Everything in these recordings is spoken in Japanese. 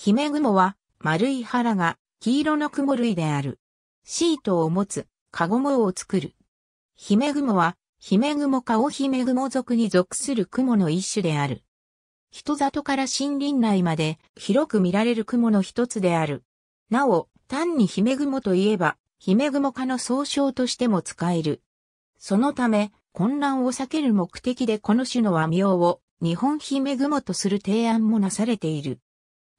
ヒメグモは丸い腹が黄色の雲類である。シートを持つカゴモを作る。ヒメグモはヒメグモ科オヒメグモ属に属する雲の一種である。人里から森林内まで広く見られる雲の一つである。なお、単にヒメグモといえば、ヒメグモ科の総称としても使える。そのため、混乱を避ける目的でこの種の和名を日本ヒメグモとする提案もなされている。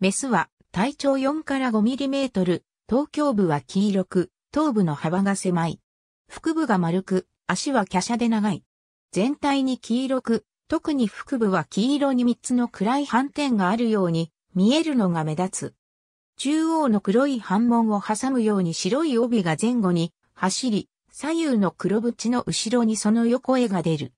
メスは体長4から5ミリメートル、頭胸部は黄色く、頭部の幅が狭い。腹部が丸く、足は華奢で長い。全体に黄色く、特に腹部は黄色に3つの暗い斑点があるように見えるのが目立つ。中央の黒い斑紋を挟むように白い帯が前後に走り、左右の黒縁の後ろにその横絵が出る。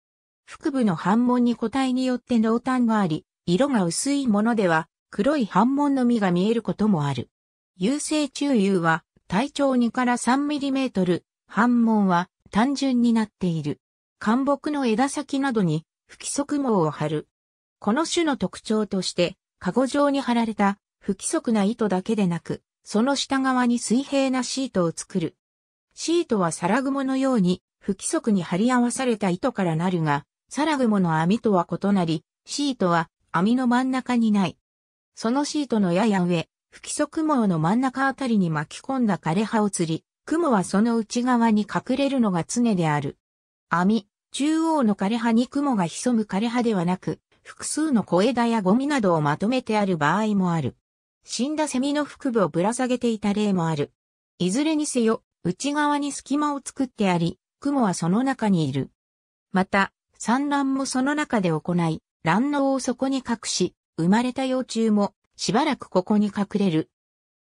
腹部の斑紋に個体によって濃淡があり、色が薄いものでは黒い斑紋の実が見えることもある。有性中油は体長2から3ミリメートル、斑紋は単純になっている。干木の枝先などに不規則毛を貼る。この種の特徴として、カゴ状に貼られた不規則な糸だけでなく、その下側に水平なシートを作る。シートはサラグモのように不規則に貼り合わされた糸からなるが、サラグモの網とは異なり、シートは網の真ん中にない。そのシートのやや上、不規則毛の真ん中あたりに巻き込んだ枯葉を釣り、雲はその内側に隠れるのが常である。網、中央の枯葉に雲が潜む枯葉ではなく、複数の小枝やゴミなどをまとめてある場合もある。死んだセミの腹部をぶら下げていた例もある。いずれにせよ、内側に隙間を作ってあり、雲はその中にいる。また、産卵もその中で行い、卵巣をそこに隠し、生まれた幼虫もしばらくここに隠れる。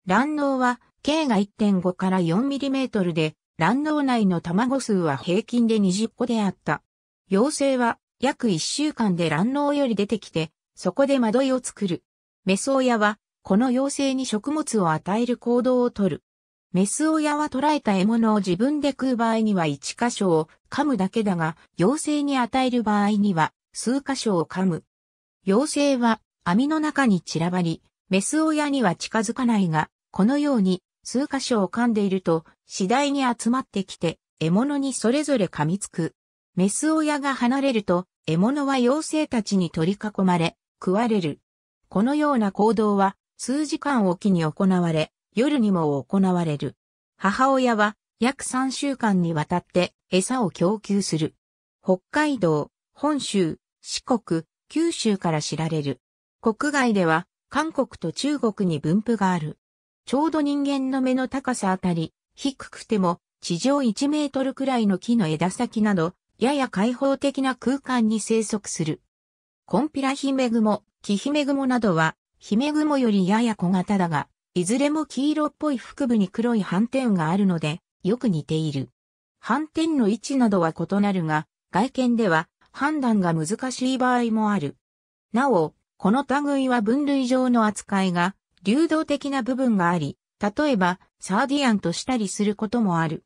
卵巣は、径が1.5から4ミリメートルで、卵巣内の卵数は平均で20個であった。妖精は約1週間で卵巣より出てきて、そこで窓を作る。メス親は、この妖精に食物を与える行動をとる。メス親は捕らえた獲物を自分で食う場合には1箇所を噛むだけだが、妖精に与える場合には数箇所を噛む。妖精は網の中に散らばり、メス親には近づかないが、このように数箇所を噛んでいると、次第に集まってきて、獲物にそれぞれ噛みつく。メス親が離れると、獲物は妖精たちに取り囲まれ、食われる。このような行動は、数時間おきに行われ、夜にも行われる。母親は、約3週間にわたって餌を供給する。北海道、本州、四国、九州から知られる。国外では、韓国と中国に分布がある。ちょうど人間の目の高さあたり、低くても地上1メートルくらいの木の枝先など、やや開放的な空間に生息する。コンピラヒメグモ、キヒメグモなどは、ヒメグモよりやや小型だが、いずれも黄色っぽい腹部に黒い斑点があるので、よく似ている。斑点の位置などは異なるが、外見では判断が難しい場合もある。なお、この類は分類上の扱いが流動的な部分があり、例えばサーディアンとしたりすることもある。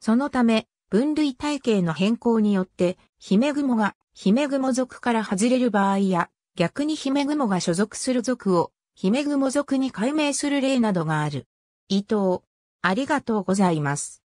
そのため、分類体系の変更によって、ヒメグモがヒメグモ属から外れる場合や、逆にヒメグモが所属する属をヒメグモ属に改名する例などがある。伊藤、ありがとうございます。